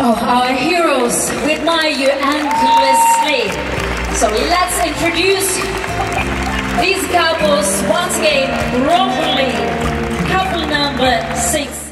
our heroes, we admire you endlessly. So let's introduce these couples once again, properly. Couple number six.